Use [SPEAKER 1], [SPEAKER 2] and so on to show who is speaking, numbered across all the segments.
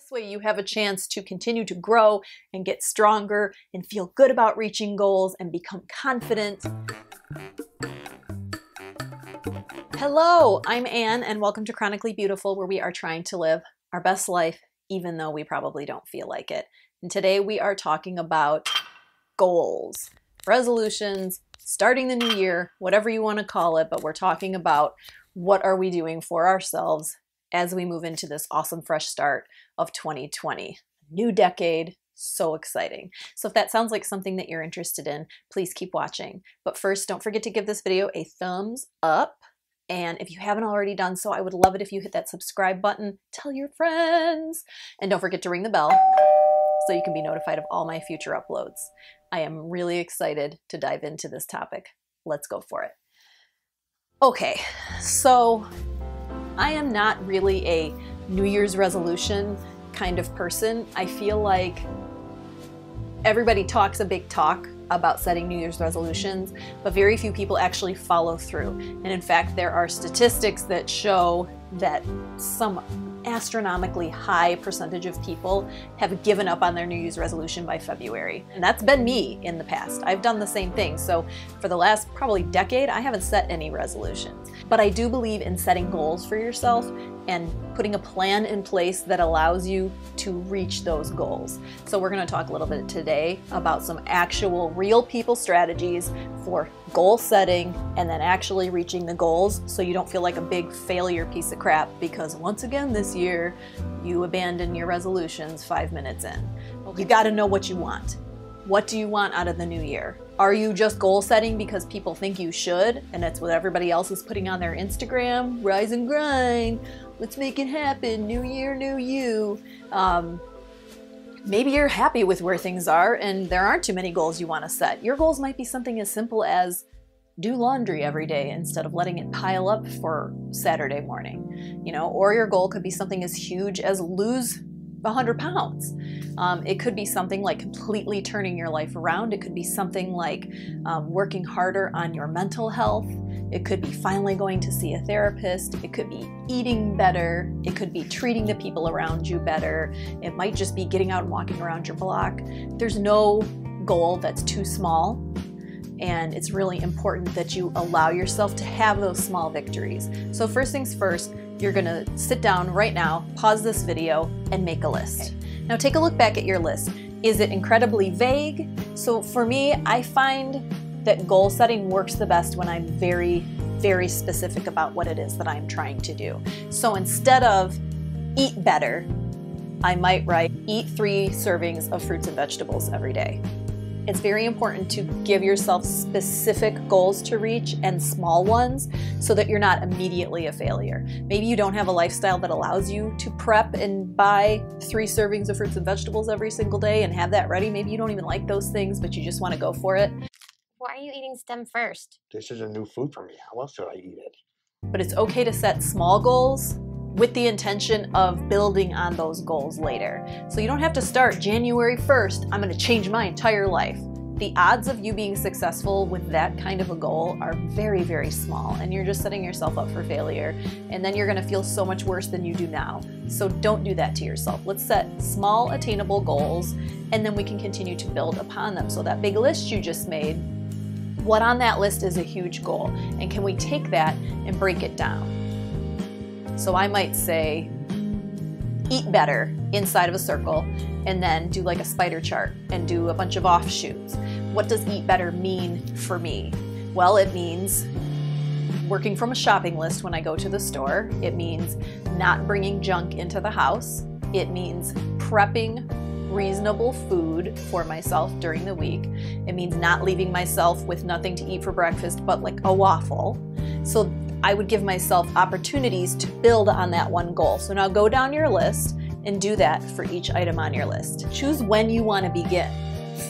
[SPEAKER 1] This way, you have a chance to continue to grow and get stronger and feel good about reaching goals and become confident. Hello, I'm Anne, and welcome to Chronically Beautiful, where we are trying to live our best life, even though we probably don't feel like it. And today we are talking about goals, resolutions, starting the new year, whatever you want to call it, but we're talking about what are we doing for ourselves as we move into this awesome fresh start of 2020. New decade, so exciting. So if that sounds like something that you're interested in, please keep watching. But first, don't forget to give this video a thumbs up. And if you haven't already done so, I would love it if you hit that subscribe button, tell your friends, and don't forget to ring the bell so you can be notified of all my future uploads. I am really excited to dive into this topic. Let's go for it. Okay, so I am not really a New Year's resolution kind of person. I feel like everybody talks a big talk about setting New Year's resolutions, but very few people actually follow through. And in fact, there are statistics that show that some astronomically high percentage of people have given up on their New Year's resolution by February. And that's been me in the past. I've done the same thing. So for the last probably decade, I haven't set any resolutions. But I do believe in setting goals for yourself and putting a plan in place that allows you to reach those goals. So we're going to talk a little bit today about some actual real people strategies for goal setting and then actually reaching the goals so you don't feel like a big failure piece of crap because once again this year you abandon your resolutions 5 minutes in. You got to know what you want. What do you want out of the new year? Are you just goal setting because people think you should and that's what everybody else is putting on their Instagram? Rise and grind. Let's make it happen. New year, new you. Um, maybe you're happy with where things are and there aren't too many goals you want to set. Your goals might be something as simple as do laundry every day instead of letting it pile up for Saturday morning, you know, or your goal could be something as huge as lose 100 pounds. Um, it could be something like completely turning your life around. It could be something like um, working harder on your mental health. It could be finally going to see a therapist. It could be eating better. It could be treating the people around you better. It might just be getting out and walking around your block. There's no goal that's too small. And it's really important that you allow yourself to have those small victories. So, first things first, you're gonna sit down right now, pause this video, and make a list. Now take a look back at your list. Is it incredibly vague? So for me, I find that goal setting works the best when I'm very, very specific about what it is that I'm trying to do. So instead of eat better, I might write eat three servings of fruits and vegetables every day. It's very important to give yourself specific goals to reach and small ones so that you're not immediately a failure. Maybe you don't have a lifestyle that allows you to prep and buy three servings of fruits and vegetables every single day and have that ready. Maybe you don't even like those things, but you just want to go for it.
[SPEAKER 2] Why are you eating stem first?
[SPEAKER 3] This is a new food for me. How else should I eat it?
[SPEAKER 1] But it's okay to set small goals with the intention of building on those goals later. So you don't have to start January 1st, I'm going to change my entire life. The odds of you being successful with that kind of a goal are very, very small, and you're just setting yourself up for failure. And then you're going to feel so much worse than you do now. So don't do that to yourself. Let's set small, attainable goals, and then we can continue to build upon them. So, that big list you just made, what on that list is a huge goal? And can we take that and break it down? So I might say, eat better inside of a circle, and then do like a spider chart and do a bunch of offshoots. What does eat better mean for me? Well, it means working from a shopping list when I go to the store. It means not bringing junk into the house. It means prepping reasonable food for myself during the week. It means not leaving myself with nothing to eat for breakfast but like a waffle. So I would give myself opportunities to build on that one goal. So now go down your list and do that for each item on your list. Choose when you want to begin.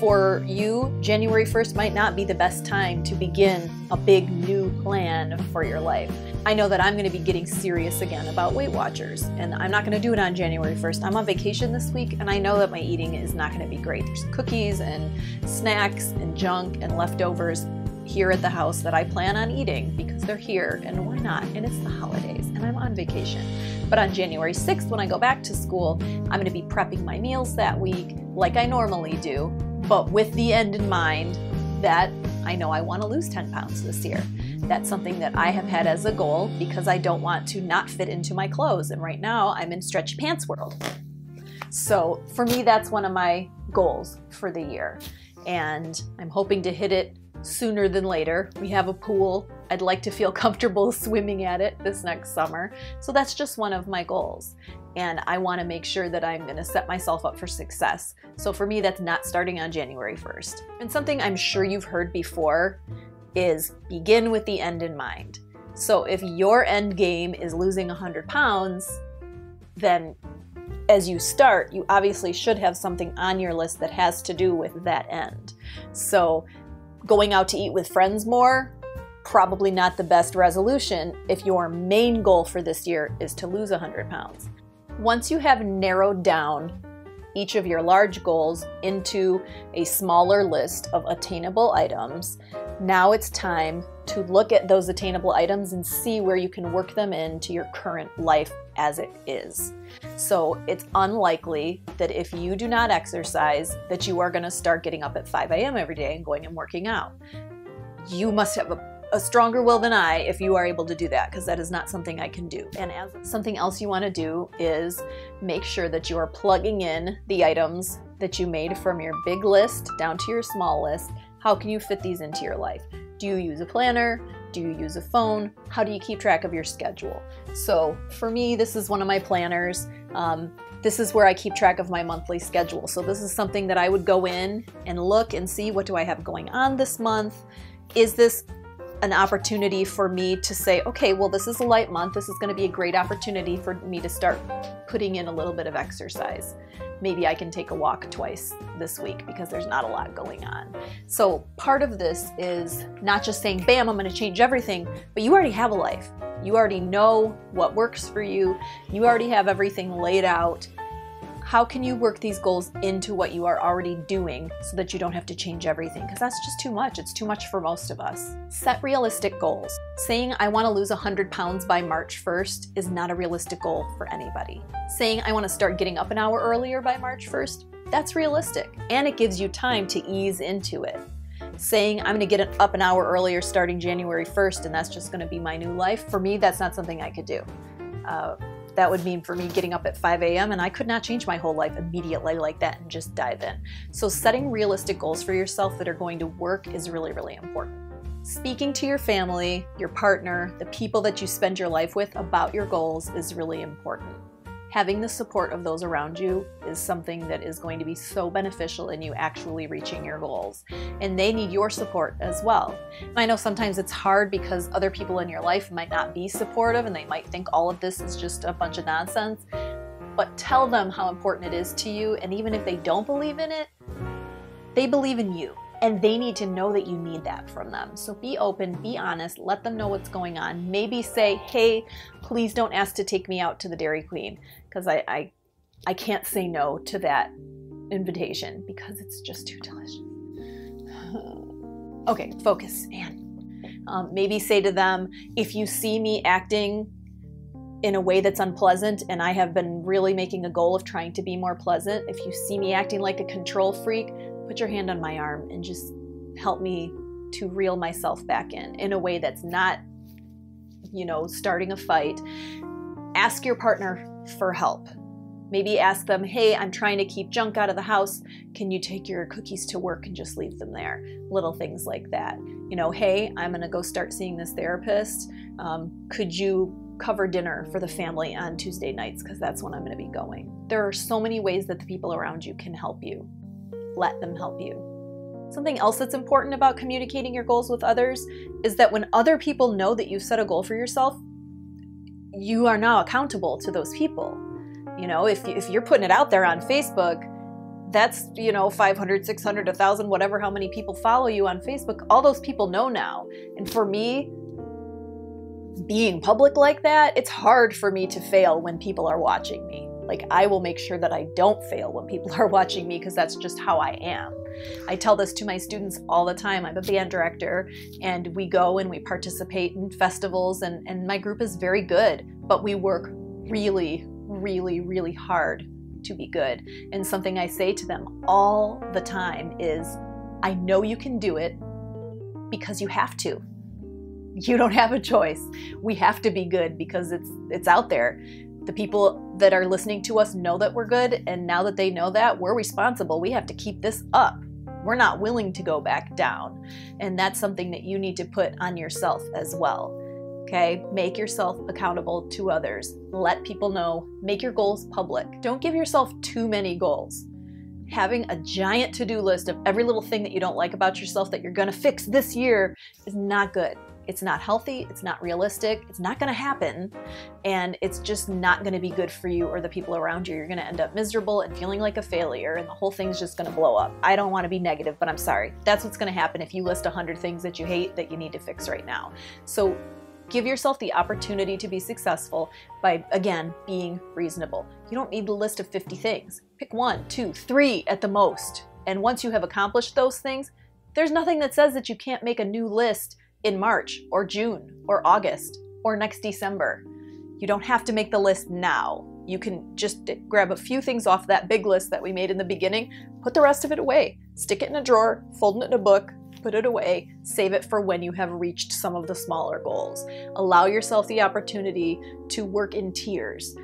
[SPEAKER 1] For you, January 1st might not be the best time to begin a big new plan for your life. I know that I'm going to be getting serious again about Weight Watchers, and I'm not going to do it on January 1st. I'm on vacation this week, and I know that my eating is not going to be great. There's cookies and snacks and junk and leftovers here at the house that I plan on eating because they're here and why not? And it's the holidays and I'm on vacation. But on January 6th, when I go back to school, I'm going to be prepping my meals that week like I normally do, but with the end in mind that I know I want to lose 10 pounds this year. That's something that I have had as a goal because I don't want to not fit into my clothes. And right now I'm in stretchy pants world. So for me, that's one of my goals for the year. And I'm hoping to hit it sooner than later. We have a pool. I'd like to feel comfortable swimming at it this next summer. So that's just one of my goals. And I want to make sure that I'm going to set myself up for success. So for me, that's not starting on January 1st. And something I'm sure you've heard before is begin with the end in mind. So if your end game is losing 100 pounds, then as you start, you obviously should have something on your list that has to do with that end. So going out to eat with friends more, probably not the best resolution if your main goal for this year is to lose 100 pounds. Once you have narrowed down each of your large goals into a smaller list of attainable items, now it's time to look at those attainable items and see where you can work them into your current life as it is. So it's unlikely that if you do not exercise that you are going to start getting up at 5 a.m. every day and going and working out. You must have a a stronger will than I if you are able to do that because that is not something I can do. And as something else you want to do is make sure that you are plugging in the items that you made from your big list down to your small list. How can you fit these into your life? Do you use a planner? Do you use a phone? How do you keep track of your schedule? So for me, this is one of my planners. Um, this is where I keep track of my monthly schedule. So this is something that I would go in and look and see what do I have going on this month? Is this an opportunity for me to say, okay, well, this is a light month. This is going to be a great opportunity for me to start putting in a little bit of exercise. Maybe I can take a walk twice this week because there's not a lot going on. So, part of this is not just saying, bam, I'm going to change everything, but you already have a life. You already know what works for you. You already have everything laid out how can you work these goals into what you are already doing so that you don't have to change everything? Because that's just too much. It's too much for most of us. Set realistic goals. Saying I want to lose 100 pounds by March 1st is not a realistic goal for anybody. Saying I want to start getting up an hour earlier by March 1st, that's realistic. And it gives you time to ease into it saying I'm going to get up an hour earlier starting January 1st and that's just going to be my new life, for me, that's not something I could do. Uh, that would mean for me getting up at 5 a.m. and I could not change my whole life immediately like that and just dive in. So setting realistic goals for yourself that are going to work is really, really important. Speaking to your family, your partner, the people that you spend your life with about your goals is really important having the support of those around you is something that is going to be so beneficial in you actually reaching your goals. And they need your support as well. I know sometimes it's hard because other people in your life might not be supportive and they might think all of this is just a bunch of nonsense. But tell them how important it is to you. And even if they don't believe in it, they believe in you and they need to know that you need that from them. So be open, be honest, let them know what's going on. Maybe say, hey, please don't ask to take me out to the Dairy Queen because I, I, I can't say no to that invitation because it's just too delicious. okay, focus, Anne. Um, maybe say to them, if you see me acting in a way that's unpleasant, and I have been really making a goal of trying to be more pleasant, if you see me acting like a control freak, put your hand on my arm and just help me to reel myself back in in a way that's not, you know, starting a fight. Ask your partner for help. Maybe ask them, hey, I'm trying to keep junk out of the house. Can you take your cookies to work and just leave them there? Little things like that. You know, hey, I'm going to go start seeing this therapist. Um, could you cover dinner for the family on Tuesday nights? Because that's when I'm going to be going. There are so many ways that the people around you can help you let them help you. Something else that's important about communicating your goals with others is that when other people know that you've set a goal for yourself, you are now accountable to those people. You know, if, if you're putting it out there on Facebook, that's, you know, 500, 600, 1,000, whatever, how many people follow you on Facebook, all those people know now. And for me, being public like that, it's hard for me to fail when people are watching me Like, I will make sure that I don't fail when people are watching me because that's just how I am. I tell this to my students all the time. I'm a band director, and we go and we participate in festivals, and, and my group is very good, but we work really, really, really hard to be good. And something I say to them all the time is, I know you can do it because you have to. You don't have a choice. We have to be good because it's it's out there. The people that are listening to us know that we're good and now that they know that, we're responsible. We have to keep this up. We're not willing to go back down. And that's something that you need to put on yourself as well. Okay? Make yourself accountable to others. Let people know. Make your goals public. Don't give yourself too many goals having a giant to do list of every little thing that you don't like about yourself that you're to fix this year is not good. It's not healthy, it's not realistic, it's not to happen, and it's just not to be good for you or the people around you. You're to end up miserable and feeling like a failure, and the whole thing's just to blow up. I don't want to be negative, but I'm sorry. That's what's to happen if you list 100 things that you hate that you need to fix right now. So give yourself the opportunity to be successful by, again, being reasonable. You don't need a list of 50 things. Pick one, two, three at the most. And once you have accomplished those things, there's nothing that says that you can't make a new list in March or June or August or next December. You don't have to make the list now. You can just grab a few things off that big list that we made in the beginning, put the rest of it away, stick it in a drawer, fold it in a book, put it away, save it for when you have reached some of the smaller goals. Allow yourself the opportunity to work in tiers.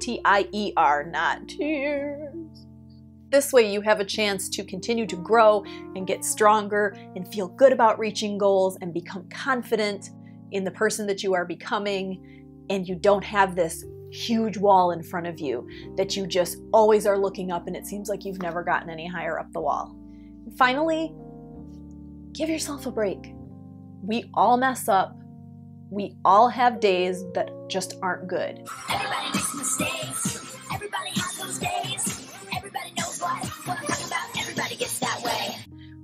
[SPEAKER 1] T I E R, not tears. This way, you have a chance to continue to grow and get stronger and feel good about reaching goals and become confident in the person that you are becoming. And you don't have this huge wall in front of you that you just always are looking up and it seems like you've never gotten any higher up the wall. Finally, give yourself a break. We all mess up. We all have days that just aren't good.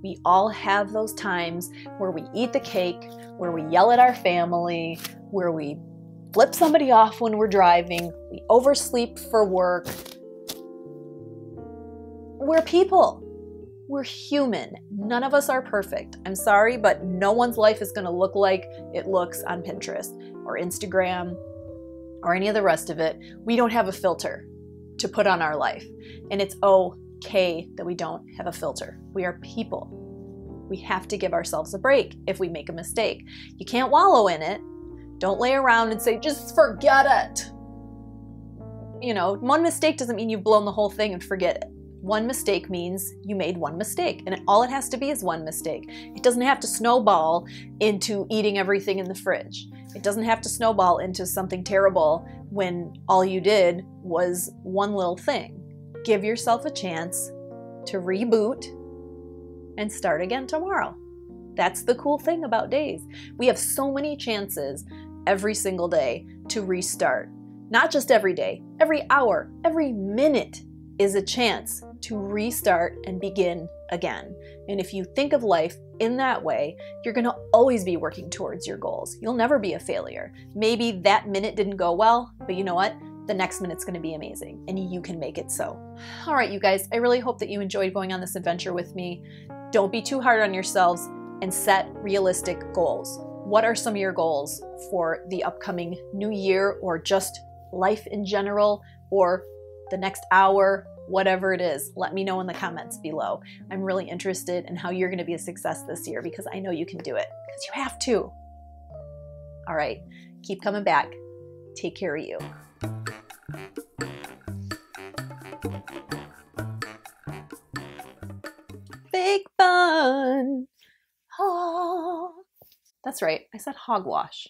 [SPEAKER 1] We all have those times where we eat the cake, where we yell at our family, where we flip somebody off when we're driving, we oversleep for work. We're people. We're human. None of us are perfect. I'm sorry, but no one's life is going to look like it looks on Pinterest or Instagram or any of the rest of it. We don't have a filter to put on our life. And it's oh, okay that we don't have a filter. We are people. We have to give ourselves a break if we make a mistake. You can't wallow in it. Don't lay around and say, just forget it. You know, one mistake doesn't mean you've blown the whole thing and forget it. One mistake means you made one mistake, and all it has to be is one mistake. It doesn't have to snowball into eating everything in the fridge. It doesn't have to snowball into something terrible when all you did was one little thing. Give yourself a chance to reboot and start again tomorrow. That's the cool thing about days. We have so many chances every single day to restart. Not just every day, every hour, every minute is a chance to restart and begin again. And if you think of life in that way, you're going to always be working towards your goals. You'll never be a failure. Maybe that minute didn't go well, but you know what? The next minute's going to be amazing and you can make it so. All right, you guys, I really hope that you enjoyed going on this adventure with me. Don't be too hard on yourselves and set realistic goals. What are some of your goals for the upcoming new year or just life in general or the next hour whatever it is, let me know in the comments below. I'm really interested in how you're going to be a success this year because I know you can do it because you have to. All right, keep coming back. Take care of you. That's right, I said hogwash.